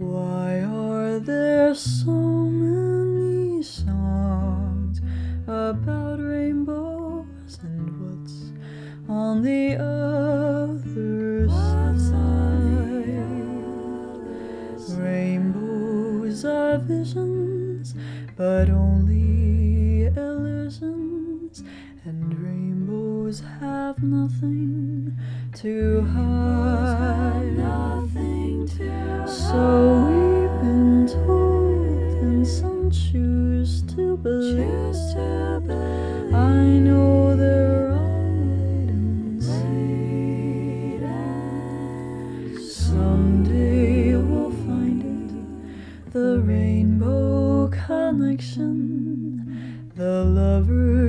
Why are there so many songs about rainbows and what's on the other side? Rainbows are visions, but only illusions, and rainbows have nothing to hide. Nothing to So and choose to believe. choose to believe. I know and see. And Someday we'll find it, the rainbow connection, the lovers.